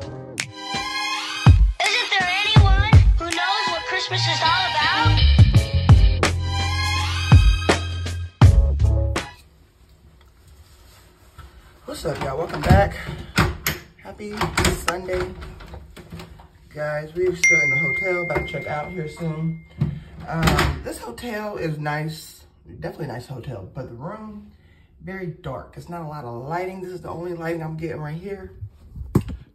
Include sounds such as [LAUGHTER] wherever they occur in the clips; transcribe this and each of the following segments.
Isn't there anyone who knows what Christmas is all about? What's up, y'all? Welcome back. Happy Sunday. Guys, we're still in the hotel, about to check out here soon. Um, this hotel is nice, definitely nice hotel, but the room, very dark. It's not a lot of lighting. This is the only lighting I'm getting right here.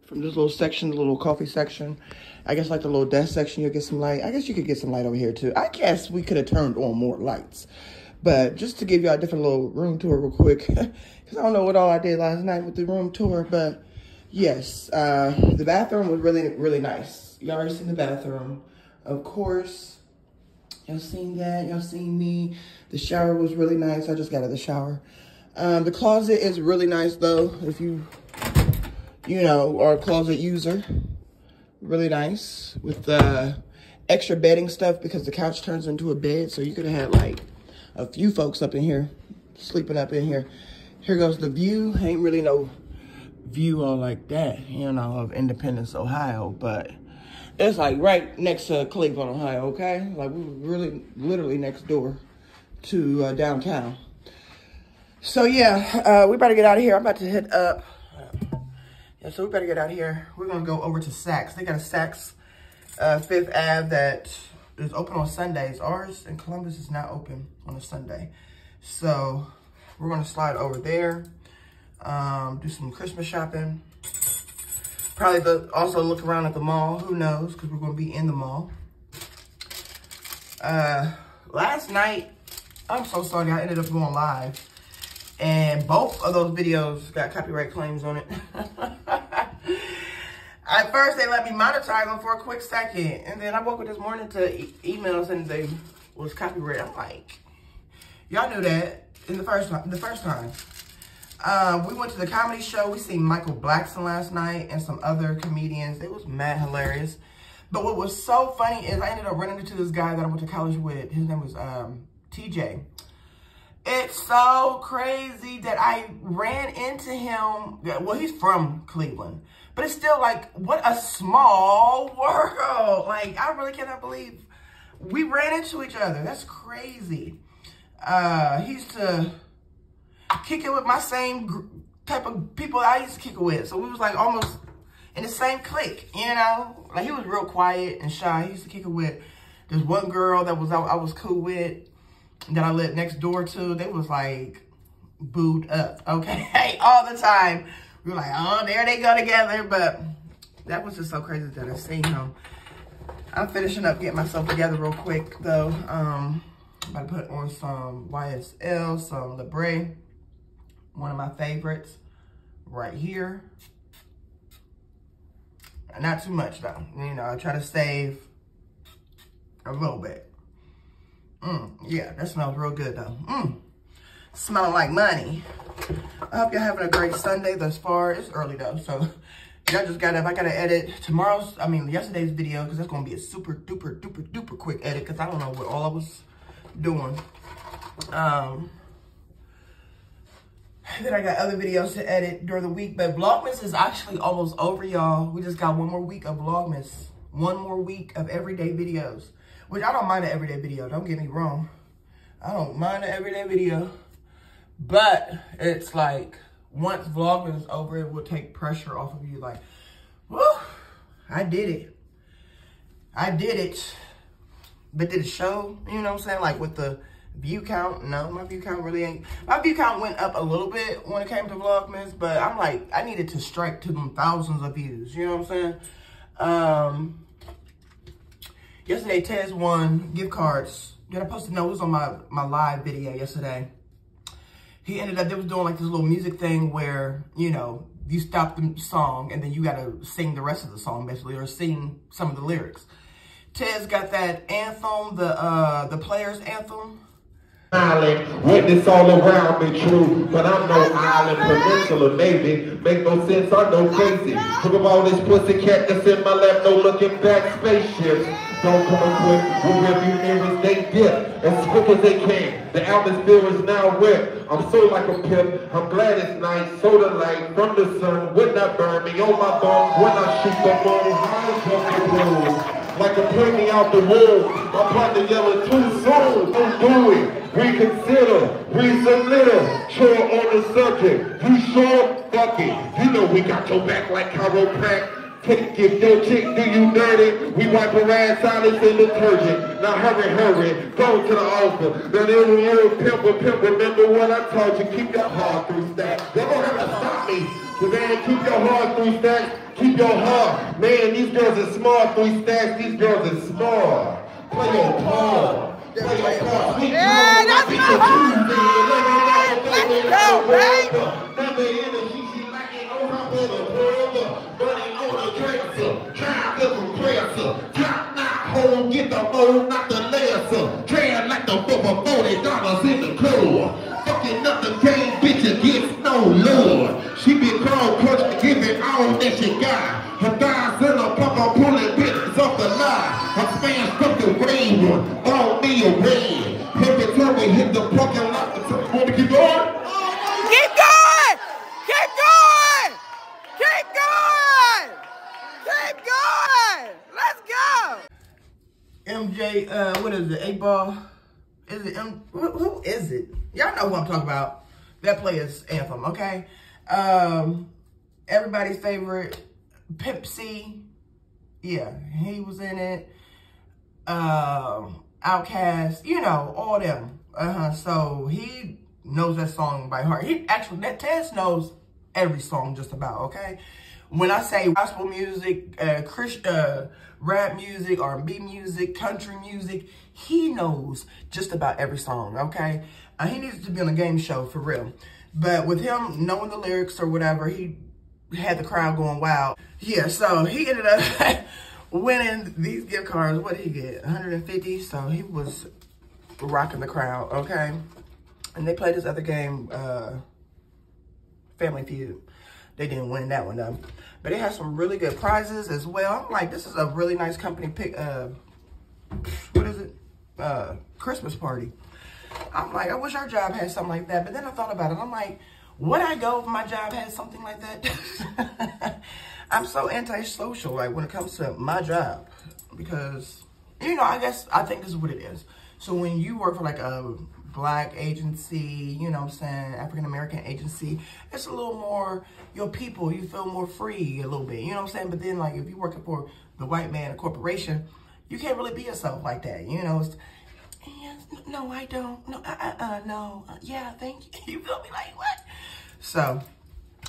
From this little section, the little coffee section. I guess like the little desk section, you'll get some light. I guess you could get some light over here too. I guess we could have turned on more lights. But just to give y'all a different little room tour real quick, [LAUGHS] because I don't know what all I did last night with the room tour, but yes, uh, the bathroom was really, really nice. Y'all already seen the bathroom. Of course, y'all seen that, y'all seen me. The shower was really nice. I just got out of the shower. Um, the closet is really nice though, if you, you know, are a closet user. Really nice with uh, extra bedding stuff because the couch turns into a bed. So you could have had like a few folks up in here, sleeping up in here. Here goes the view. Ain't really no view on like that, you know, of Independence, Ohio, but it's like right next to Cleveland, Ohio, okay? Like we were really, literally next door to uh, downtown. So yeah, uh, we better get out of here. I'm about to hit up. Yeah, so we better get out of here. We're gonna go over to Saks. They got a Saks uh, Fifth Ave that is open on Sundays. Ours in Columbus is not open on a Sunday. So we're gonna slide over there, um, do some Christmas shopping. Probably the, also look around at the mall, who knows, because we're gonna be in the mall. Uh, last night, I'm so sorry, I ended up going live. And both of those videos got copyright claims on it. [LAUGHS] At first, they let me monetize them for a quick second. And then I woke up this morning to e emails and they was copyright. I'm like, y'all knew that in the first time. The first time. Um, we went to the comedy show. We seen Michael Blackson last night and some other comedians. It was mad hilarious. But what was so funny is I ended up running into this guy that I went to college with. His name was um, TJ. It's so crazy that I ran into him. Well, he's from Cleveland. But it's still like, what a small world. Like, I really cannot believe we ran into each other. That's crazy. Uh, he used to kick it with my same type of people I used to kick it with. So we was like almost in the same clique, you know? Like, he was real quiet and shy. He used to kick it with this one girl that was I, I was cool with that I lived next door to. They was like booed up, okay? [LAUGHS] All the time. We were like, oh, there they go together. But that was just so crazy that I seen him. I'm finishing up getting myself together real quick, though. Um, I'm about to put on some YSL, some Libre. One of my favorites right here. Not too much, though. You know, I try to save a little bit. Mm, yeah, that smells real good, though. Mm, smelling like money. I hope you're having a great Sunday thus far. It's early though, so y'all just gotta, if I gotta edit tomorrow's, I mean, yesterday's video, because that's gonna be a super duper duper duper quick edit, because I don't know what all I was doing. Um, then I got other videos to edit during the week, but Vlogmas is actually almost over, y'all. We just got one more week of Vlogmas. One more week of everyday videos, which I don't mind an everyday video, don't get me wrong. I don't mind an everyday video. But it's like, once vlogging is over, it will take pressure off of you. Like, whoo, I did it. I did it. But did it show? You know what I'm saying? Like with the view count, no, my view count really ain't. My view count went up a little bit when it came to Vlogmas, but I'm like, I needed to strike to them thousands of views. You know what I'm saying? Um, yesterday, Tez won gift cards. Did I post a note? It was on my, my live video yesterday he ended up, they was doing like this little music thing where, you know, you stop the song and then you gotta sing the rest of the song basically or sing some of the lyrics. Tez got that anthem, the uh, the players anthem. Island, witness all around me true, but I'm no island peninsula, maybe. Make no sense, I'm no crazy. Look at all this pussy cat that's in my lap, no looking back spaceships. Don't come quick. We'll you niggas, they dip as quick as they can. The atmosphere is now wet. I'm so like a pimp. I'm glad it's night. Soda light from the sun would not burn me on my bum when I shoot the moon. High fucking blues. Like a pregnant out the womb. My partner yelling too soon. Don't do it. Reconsider. Some little. Sure on the subject. You sure? Fuck it. You know we got your back like chiropractic. Take if your chick do you dirty, we wipe her ass out and say detergent. Now hurry, hurry, go to the altar. Then every year pimp a pimp, remember what I told you, keep your heart through stacks. They don't have to stop me. So man, keep your heart through stacks, keep your heart. Man, these girls are smart, three stacks, these girls are smart. Play your part. Play your part. Yeah, that's my heart. Let's go, babe. The mold, not the lesser. Trailing like the for forty dollars in the club. Fucking up the game, bitch against no lord. She been called crutch, giving all that she got. Her thighs in a pump, pulling bitches off the line. Her fans the rain all me a rain. Every time we hit the parking lot, the time want to keep going. Keep going! Keep going! Keep going! Keep going! Let's go! MJ, uh, what is it? Eight ball? Is it M? Who, who is it? Y'all know who I'm talking about. That player's anthem, okay? Um, everybody's favorite, Pimp C. Yeah, he was in it. Um, OutKast, you know, all them. Uh-huh. So he knows that song by heart. He actually, that Tez knows every song just about, okay? When I say gospel music, uh, Christian, uh, rap music, R&B music, country music, he knows just about every song, okay? Uh, he needs to be on a game show for real. But with him knowing the lyrics or whatever, he had the crowd going wild. Yeah, so he ended up [LAUGHS] winning these gift cards. What did he get? 150. So he was rocking the crowd, okay? And they played this other game, uh, Family Feud. They didn't win that one though. But they had some really good prizes as well. I'm like, this is a really nice company pick. Uh, what is it? Uh, Christmas party. I'm like, I wish our job had something like that. But then I thought about it. I'm like, would I go if my job had something like that? [LAUGHS] I'm so antisocial, like when it comes to my job, because you know, I guess I think this is what it is. So when you work for like a black agency, you know what I'm saying, African American agency, it's a little more your people. You feel more free a little bit, you know what I'm saying. But then like if you're working for the white man, a corporation, you can't really be yourself like that, you know. It's, no, I don't. No, uh, uh, uh no. Uh, yeah, thank you. [LAUGHS] You feel me? Like what? So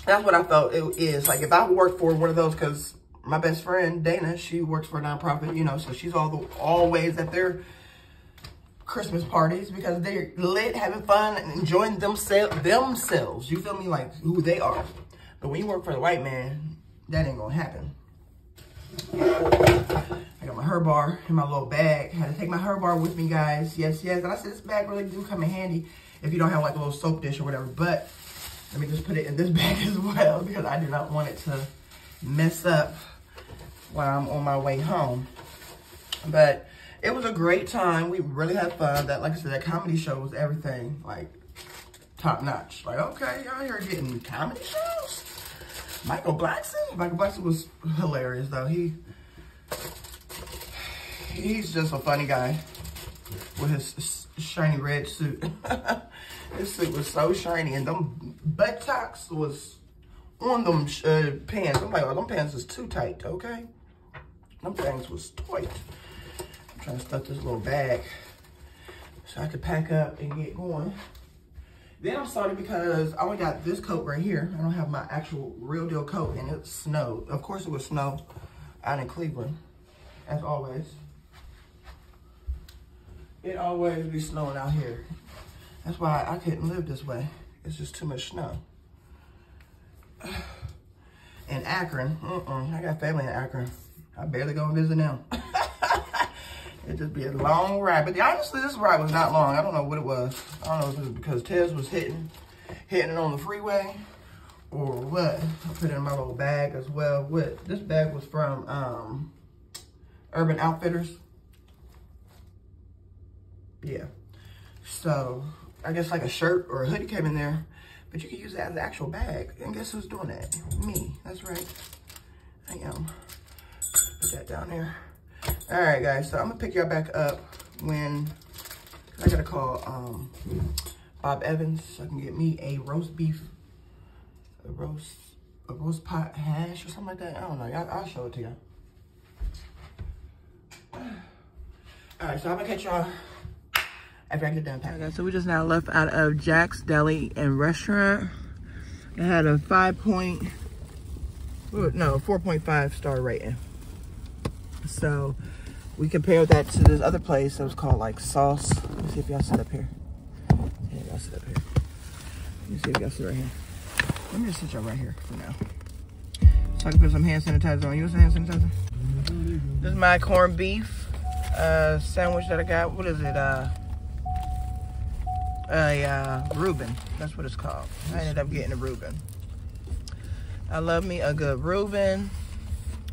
that's what I felt it is. Like if I work for one of those, because my best friend Dana, she works for a nonprofit, you know, so she's all the always at their Christmas parties because they're lit, having fun, and enjoying themselves. Themselves, you feel me? Like who they are. But when you work for the white man, that ain't gonna happen. I got my her bar in my little bag. I had to take my her bar with me, guys. Yes, yes. And I said this bag really do come in handy if you don't have like a little soap dish or whatever. But let me just put it in this [LAUGHS] bag as well because I do not want it to mess up while I'm on my way home. But it was a great time. We really had fun. That, like I said, that comedy show was everything. Like, top notch. Like, okay, y'all here getting comedy shows? Michael Blackson? Michael Blackson was hilarious, though. He, he's just a funny guy with his shiny red suit. [LAUGHS] This suit was so shiny and them buttocks was on them uh, pants. I'm like, oh, them pants is too tight, okay? Them things was tight. I'm trying to stuff this little bag so I could pack up and get going. Then I'm sorry because I only got this coat right here. I don't have my actual real deal coat and it snowed. Of course it was snow out in Cleveland, as always. It always be snowing out here. That's why I couldn't live this way. It's just too much snow. [SIGHS] In Akron, uh -uh, I got family in Akron. I barely go and visit them. [LAUGHS] It'd just be a long ride. But honestly, this ride was not long. I don't know what it was. I don't know if it was because Tez was hitting, hitting it on the freeway or what. I put it in my little bag as well. What this bag was from um, Urban Outfitters. Yeah. So I guess like a shirt or a hoodie came in there, but you can use it as an actual bag. And guess who's doing that? Me. That's right. I am. Put that down there. All right, guys. So I'm gonna pick y'all back up when I gotta call um, Bob Evans so I can get me a roast beef, a roast, a roast pot hash or something like that. I don't know. I'll, show it to y'all. [SIGHS] All right, so I'm gonna catch y'all after I get done packing. Okay, so we just now left out of Jack's Deli and Restaurant. It had a five point, no, 4.5 star rating. So we compared that to this other place that was called like Sauce. Let me see if y'all sit up here. Yeah, y'all sit up here. Let me see if y'all sit right here. Let me just sit y'all right here for now. So I can put some hand sanitizer on. You want some hand sanitizer? This is my corned beef uh, sandwich that I got. What is it? Uh, a uh, Reuben. That's what it's called. I ended up getting a Reuben. I love me a good Reuben.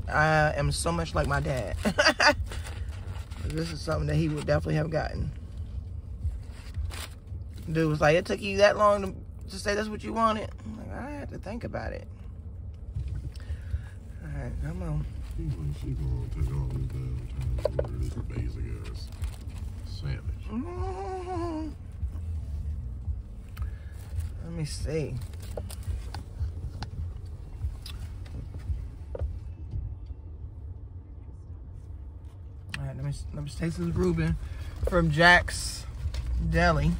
I am so much like my dad. [LAUGHS] this is something that he would definitely have gotten. Dude was like, it took you that long to, to say that's what you wanted. I'm like, I had to think about it. All right, come on. She gonna, she gonna take all this damn time to order this basic ass sandwich. Mm. Let me see. Right, let me let me taste this Reuben from Jack's Deli.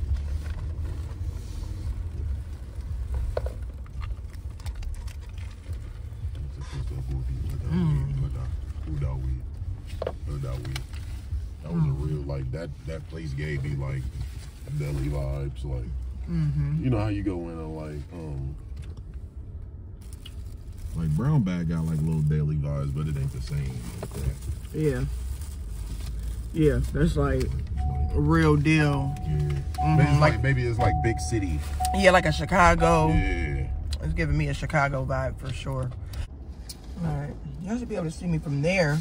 That was a real like that. That place gave me like deli vibes. Like Mm-hmm. you know how you go in and like um like brown bag got like little deli vibes, but it ain't the same. Like that. Yeah. Yeah, that's like a real deal. yeah. Mhm, Maybe it's like- like maybe it's like big city. Yeah, like a Chicago. Yeah. It's giving me a Chicago vibe for sure. All right, y'all should be able to see me from there.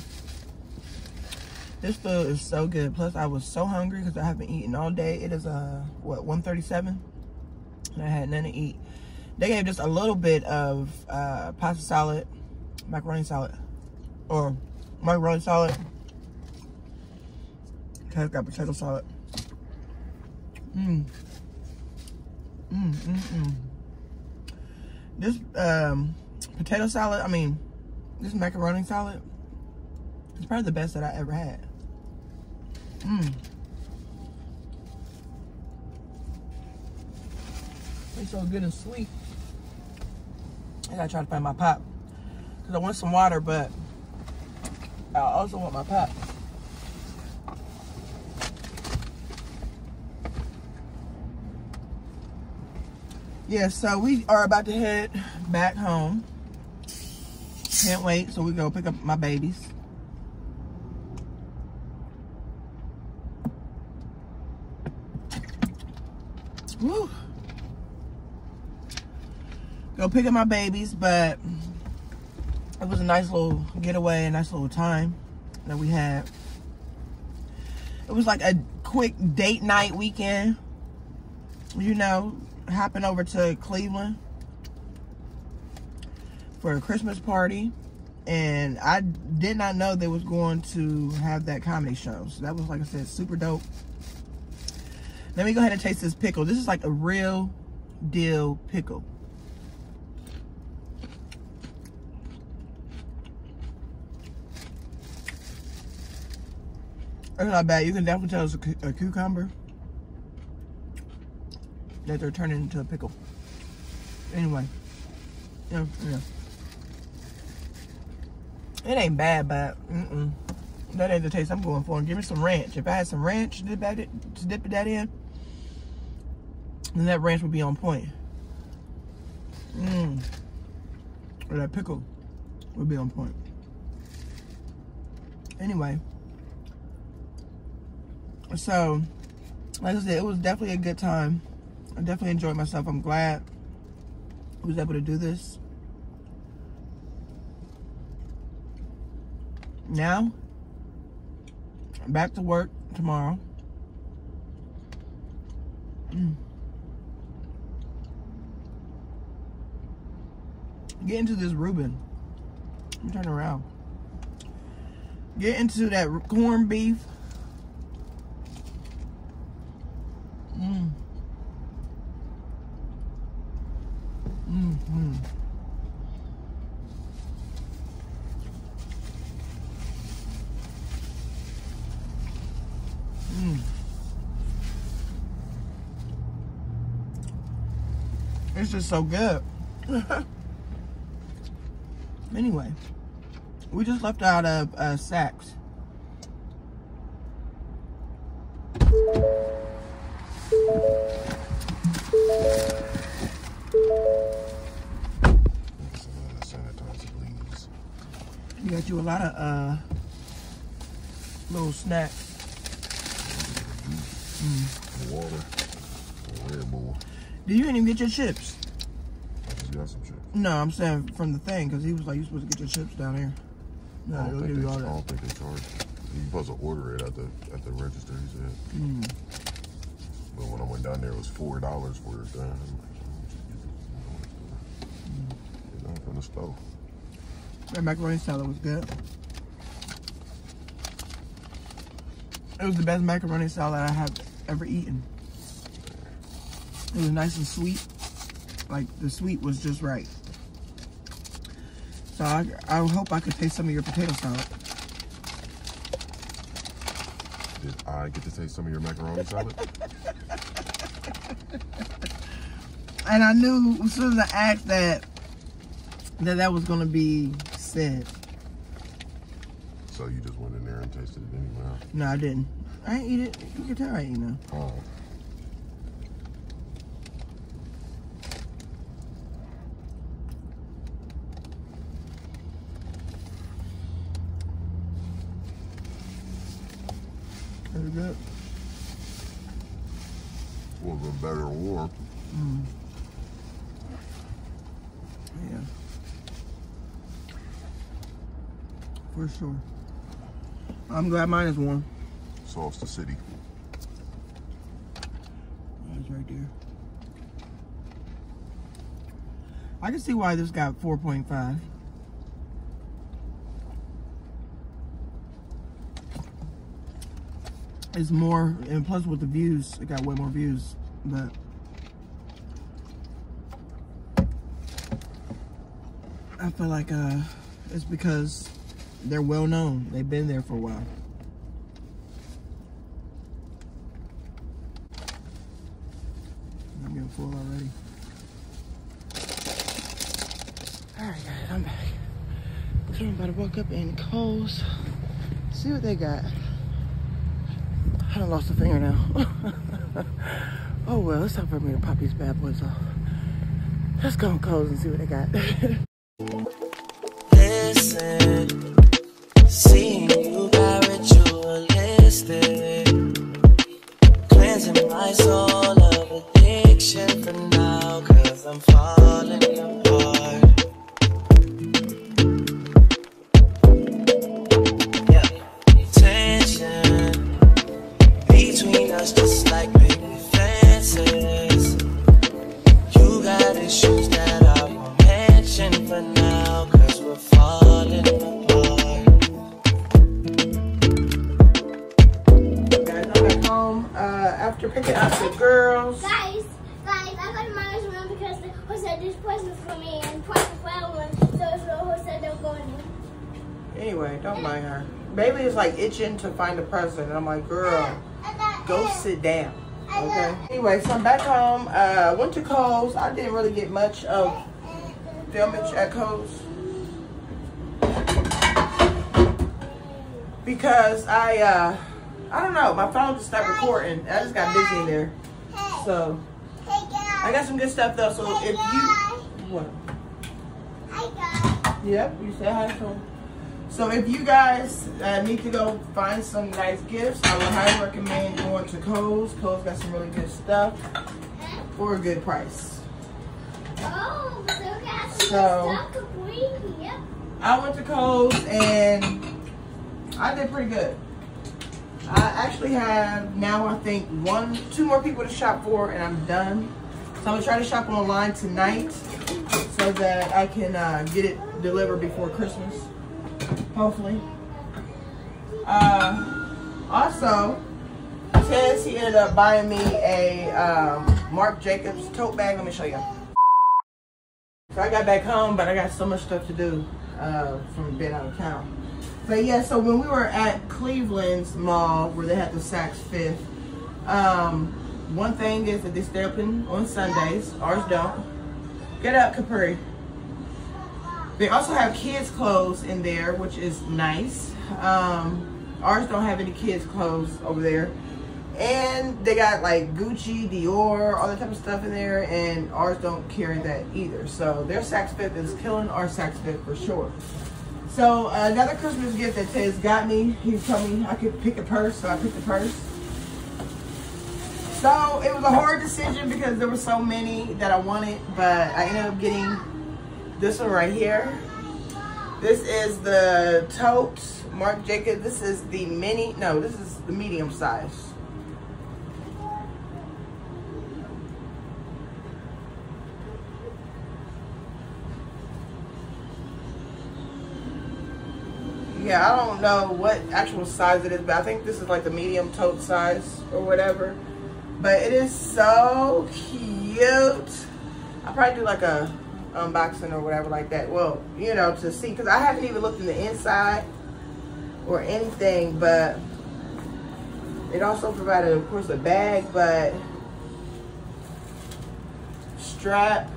This food is so good. Plus, I was so hungry because I haven't eaten all day. It is uh what 1:37, and I had nothing to eat. They gave just a little bit of uh, pasta salad, macaroni salad, or macaroni salad. Okay, got potato salad. Mmm. Mmm, mmm, mmm. This um, potato salad, I mean, this macaroni salad, it's probably the best that I ever had. Mmm. It's so good and sweet. I gotta try to find my pop. Cause I want some water, but I also want my pop. Yeah, so we are about to head back home. Can't wait, so we go pick up my babies. Woo. Go pick up my babies, but it was a nice little getaway, a nice little time that we had. It was like a quick date night weekend. You know, hopping over to Cleveland for a Christmas party. And I did not know they was going to have that comedy show. So that was, like I said, super dope. Let me go ahead and taste this pickle. This is like a real deal pickle. It's not bad. You can definitely tell it's a, cu- a cucumber that they're turning into a pickle. Anyway, yeah, yeah. It ain't bad, but mm-mm. that ain't the taste I'm going for. Give me some ranch. If I had some ranch to dip, that, to dip that in, then that ranch would be on point. Mmm. Or that pickle would be on point. Anyway. So, like I said, it was definitely a good time. I definitely enjoyed myself. I'm glad I was able to do this. Now, I'm back to work tomorrow. Mm. Get into this Reuben. Let me turn around. Get into that corned beef. Mmm. Mm-hmm. Mm. It's just so good. anyway, we just left out of uh, Saks. Some of the sanitizer, please. We got you a lot of uh little snacks. Water. A Red Bull. Did you even get your chips? Got some shit. No, I'm saying from the thing because he was like, you're supposed to get your chips down here." No, I don't, give think you they, I don't think they charge. You supposed to order it at the at the register. He said. Mm. But when I went down there, it was four dollars for it. I'm like, oh, just get it. Get it from the stove. That macaroni salad was good. It was the best macaroni salad I have ever eaten. It was nice and sweet. Like the sweet was just right. So I, I hope I could taste some of your potato salad. Did I get to taste some of your macaroni salad? [LAUGHS] And I knew as soon as I asked that, that that was gonna be said. so you just went in there and tasted it anyway. No, I didn't. I ain't eat it. You can tell I ain't know. Oh. It was good. Would have been better warm. Hmm. Yeah. For sure. I'm glad mine is warm. Sauce the city. It's right there. I can see why this got 4.5. It's more, and plus with the views, it got way more views, but I feel like uh, it's because they're well known. They've been there for a while. I'm getting full already. Alright guys, I'm back. So I'm about to walk up in Kohl's. See what they got. I done lost a fingernail. [LAUGHS] oh well, it's time for me to pop these bad boys off. Let's go in Kohl's and see what they got. [LAUGHS] issues that I won't mention for now, cause we're falling apart. guys, I'm back home uh, after picking up the girls. Guys, guys, I got in room because the who said this present for me and part of well one, so it's the who said they're going in. Anyway, don't mind her. Bailey is like itching to find a present, and I'm like, girl, go sit down. Okay. Anyway, so I'm back home. Uh, went to Kohl's. I didn't really get much of filmage at Kohl's because I, uh, I don't know, my phone just stopped recording. I just got busy in there. So I got some good stuff though. So if you, what? hi guys. Yep, you said hi to him. So if you guys uh, need to go find some nice gifts, I would highly recommend going to Kohl's. Kohl's got some really good stuff for a good price. Oh, so guys, some So- stuff to bring here. I went to Kohl's and I did pretty good. I actually have now I think one, two more people to shop for and I'm done. So I'm gonna try to shop online tonight so that I can uh, get it delivered before Christmas, hopefully. Uh, also, Tez, he ended up buying me a um, Marc Jacobs tote bag. Let me show you. So I got back home, but I got so much stuff to do uh, from being out of town. But yeah, so when we were at Cleveland's mall where they had the Saks Fifth, um, one thing is that they stay open on Sundays. Ours don't. Get up, Capri. They also have kids' clothes in there, which is nice. Um, ours don't have any kids' clothes over there. And they got like Gucci, Dior, all that type of stuff in there, and ours don't carry that either. So their Saks Fifth is killing our Saks Fifth for sure. So uh, another Christmas gift that Tez got me, he told me I could pick a purse, so I picked a purse. So it was a hard decision because there were so many that I wanted, but I ended up getting this one right here. This is the tote Marc Jacob. This is the mini, no, this is the medium size. Yeah, I don't know what actual size it is, but I think this is like the medium tote size or whatever. But it is so cute. I'll probably do like a unboxing or whatever like that. Well, you know, to see, because I haven't even looked in the inside or anything, but it also provided, of course, a bag, but strap.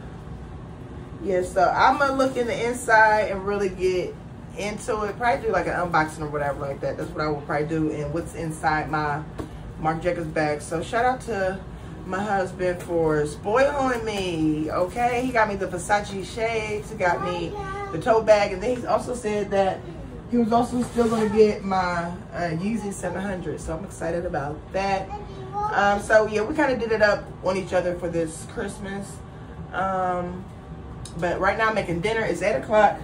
Yeah, so I'm going to look in the inside and really get into it. Probably do like an unboxing or whatever like that. That's what I will probably do and what's inside my Marc Jacobs bag. So shout out to my husband for spoiling me, okay? He got me the Versace shades, he got me the tote bag, and then he also said that he was also still gonna get my uh, Yeezy 700, so I'm excited about that. Um, so yeah, we kind of did it up on each other for this Christmas. Um, but right now I'm making dinner, it's 8 o'clock.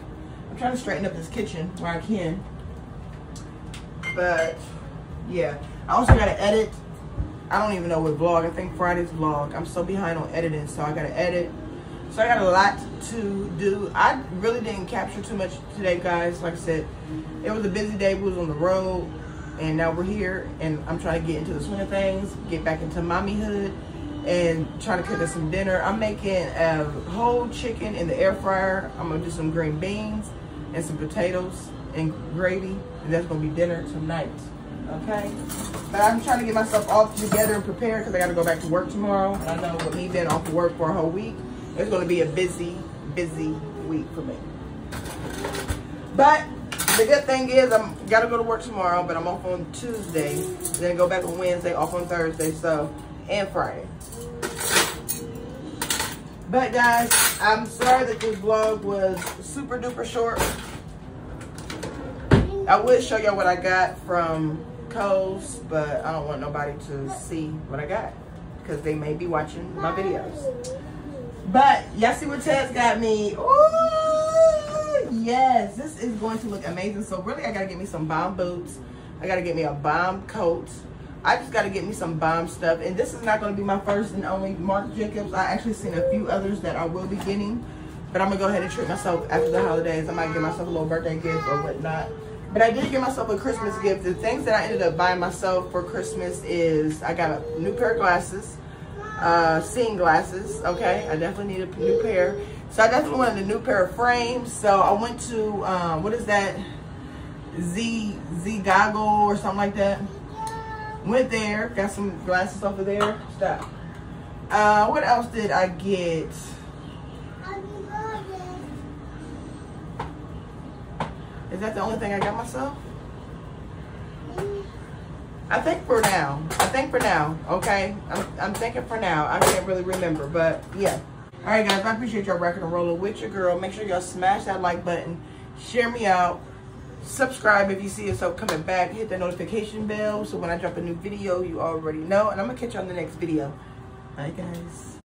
I'm trying to straighten up this kitchen where I can. But yeah, I also gotta edit I don't even know what vlog. I think Friday's vlog. I'm so behind on editing, so I gotta edit. So I got a lot to do. I really didn't capture too much today, guys. Like I said, it was a busy day. We was on the road, and now we're here, and I'm trying to get into the swing of things, get back into mommyhood, and trying to cook us some dinner. I'm making a whole chicken in the air fryer. I'm gonna do some green beans and some potatoes and gravy, and that's gonna be dinner tonight okay? But I'm trying to get myself all together and prepared because I got to go back to work tomorrow. And I know with me being off of work for a whole week, it's going to be a busy, busy week for me. But the good thing is I'm got to go to work tomorrow, but I'm off on Tuesday. Then go back on Wednesday, off on Thursday, so, and Friday. But guys, I'm sorry that this vlog was super duper short. I would show y'all what I got from Kohl's, but I don't want nobody to see what I got because they may be watching my videos. But y'all see what Ted's got me. Ooh, yes, this is going to look amazing. So really, I gotta get me some bomb boots. I gotta get me a bomb coat. I just gotta get me some bomb stuff. And this is not gonna be my first and only Marc Jacobs. I actually seen a few others that I will be getting. But I'm gonna go ahead and treat myself after the holidays. I might give myself a little birthday gift or whatnot. But I did get myself a Christmas gift. The things that I ended up buying myself for Christmas is I got a new pair of glasses, uh, seeing glasses. Okay, I definitely need a new pair. So I definitely wanted a new pair of frames. So I went to um, what is that? Z Z Goggle or something like that. Went there, got some glasses over there. Stop. Uh, what else did I get? Is that the only thing I got myself? I think for now. I think for now, okay? I'm, I'm thinking for now. I can't really remember, but yeah. All right, guys, I appreciate y'all rocking and rolling with your girl. Make sure y'all smash that like button. Share me out. Subscribe if you see up coming back. Hit the notification bell so when I drop a new video, you already know. And I'm going to catch you on the next video. Bye, guys.